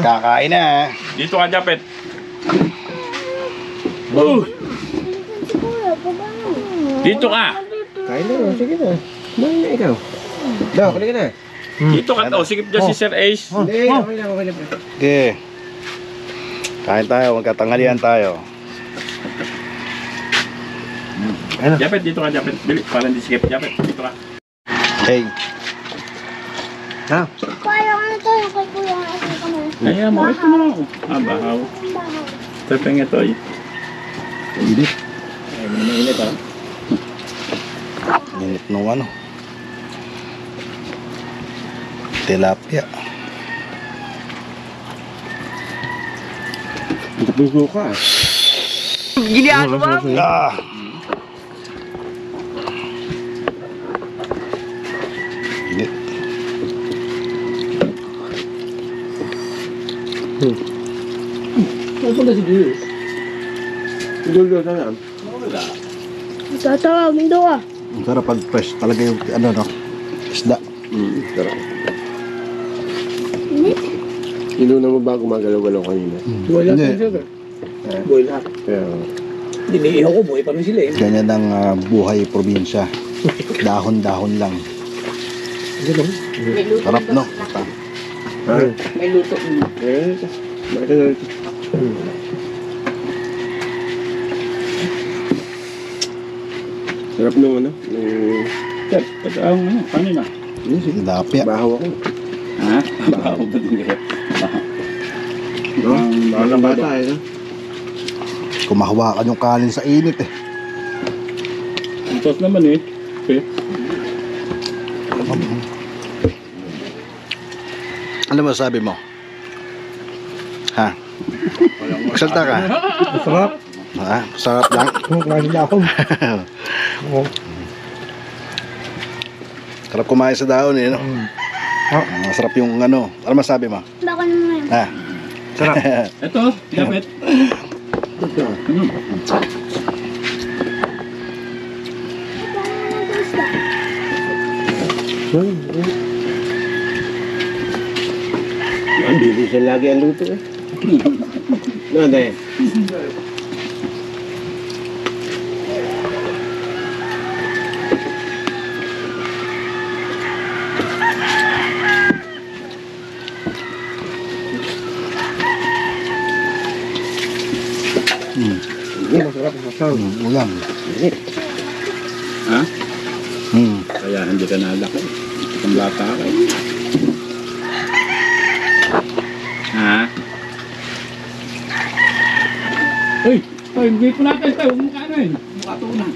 Kakain na. Dito ka, Japet. Oh, dito ka. Kain na, sige na. Kumain na ikaw. Kulit ka na. Dito ka. Oh, sikip dyan si Sir Ace. Hindi, okay lang, okay lang. Okay. Kain tayo, magkatanghalian tayo. Japet, dito ka, Japet. Bili, para hindi sikip. Japet, dito ka. Hey, Ha? Kaya ano to yung kay kuya. Kaya mo, ito mo lang. Ah, bahaw. Tepeng ito eh. hindi. Ay, mainit ah. Init nung ano. Tilapia. Puso ka. Ah! Init. Dulo na lang. Tatawa, mindo ah. Ang sarap pag fresh talaga yung ano no. Isda. Hmm, sarap. Inuna mo ba gumagalaw-galaw kanina? Wala Hindi. siya. Boy lahat. Kaya, Diniihaw ko, buhay pa rin sila eh. Ganyan ang ah, buhay probinsya. Dahon-dahon lang. Sarap no. May luto. Eh, bakit na? Sarap nung ano? Nung... Sir, ito ang ano, kanina. Ano, sige. Tilapia. Bahaw ako. Ha? Bahaw ba din kaya? No? Baka balang bata eh, no? Kumahawakan yung kanin sa init eh. Ang sauce naman eh. Okay. Ano masabi mo? Magsalta ka? Sarap. Ha? Sarap lang. Kumain na ako. Sarap kumain sa dahon eh, no? Masarap yung ano. Ano masabi mo? Baka naman ngayon. Ha? Sarap. Ito, Japet. Ito. Ano? Ang bilis siya lagi ang luto eh. No, hindi. Hindi, masarap ang sasaw. Ulam. Ha? Hmm. Kaya hindi ka nalaki. Ang bata ka eh. Ha? Uy! Uy, hindi po natin tayo. Huwag mo kanin. Mukha to na.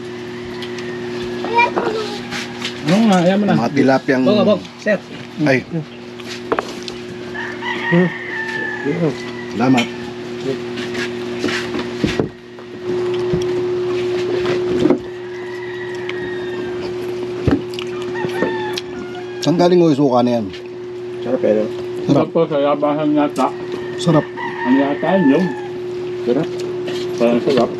Oo nga, ayaw mo na. Mga tilapyang... Bong, bong. Sir. Ay. Salamat. Saan galing mo yung suka na yan? Sarap eh, no? Sarap po sa yabahan yata. Sarap. Ang yata yun. Sarap. Parang sarap.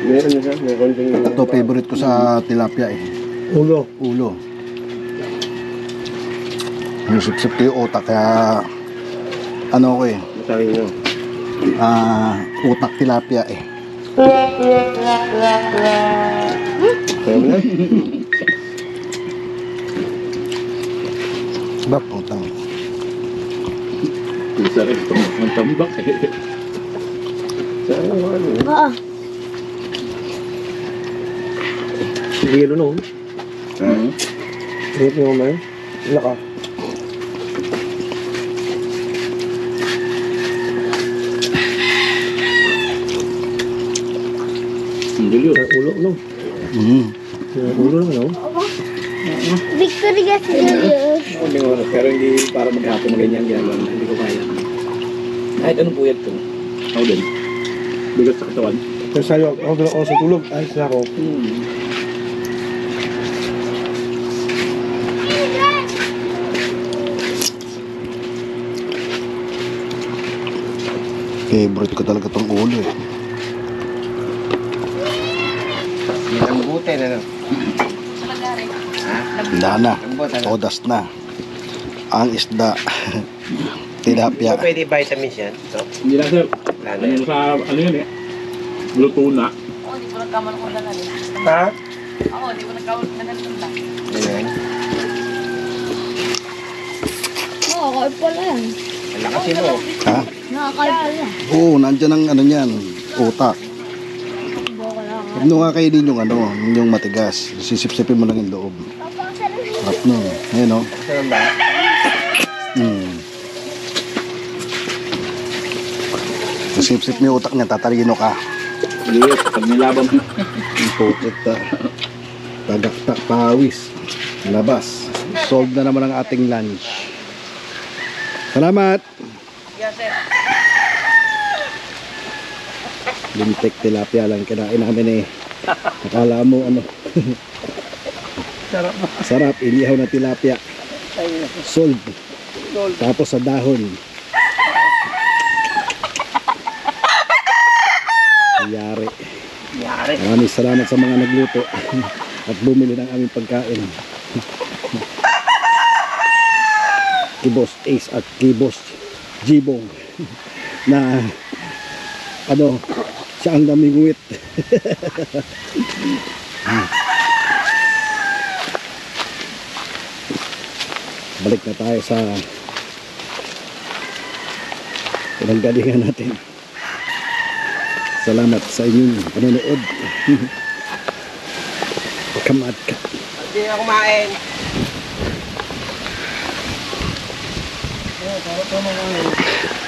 Meron na siya, may konting... Ito, favorite ko sa tilapia eh. Ulo. Ulo. Nasip-sip ko yung utak kaya... Ano ko eh. Masarap nyo. Ah, utak tilapia eh. Kaya mo na? Bak, utang. Ang sarap ito. Ang tambak eh. Oo. Yelo no. Hmm? Sarap mo man. Wala ka. Ang gulo. Ulo no. Mm. Ulo lang no. Victory kasi yun. Hindi ko pero hindi para maghapon na ganyan na. Hindi ko kaya. Kahit anong puyat ko. Ako din. Bigat sa katawan. Pero sa'yo, ako doon ako sa tulog. Ayos na ako. Favorite ko talaga tong ulo eh. May lambutin ano? Wala na. Lambot ano? Na. Ang isda. tilapia. Pwede vitamins yan. So, Hindi na sir. Wala na Ano yan. sa, ano yun eh. Luto na. Oo, di ko nagkaman ko na lang. Ha? Oo, di ko nagkaman ko na lang. Ayan. Nakakain pala yan. Ang mo. Ha? Nakakain pala. Oo, nandiyan ang ano niyan, utak. Lang. Huwag nyo nga kainin yung ano, yung matigas. Sisip-sipin mo lang yung loob. Papa, sarap yun. Nun. Ayun o. Saan ba? Hmm. Sisip-sip yung utak niya, tatalino ka. Yes, pag nilaban mo. Putik ta. Tagaktak pawis. Labas. Solved na naman ang ating lunch. Salamat! Yes, sir. Lintik tilapia lang kinain namin eh. Akala mo ano. Sarap. Sarap, inihaw na tilapia. Solve. Tapos sa dahon. Maraming salamat sa mga nagluto at bumili ng aming pagkain. Kibos Ace at Kibos Jibong na ano siya ang namingwit. Balik na tayo sa pinanggalingan natin. Salamat sa inyong panonood. Kamat ka. Hindi na kumain. Sarap naman ano.